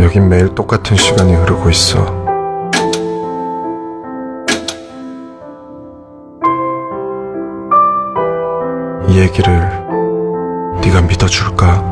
여긴 매일 똑같은 시간이 흐르고 있어. 이 얘기를 네가 믿어줄까?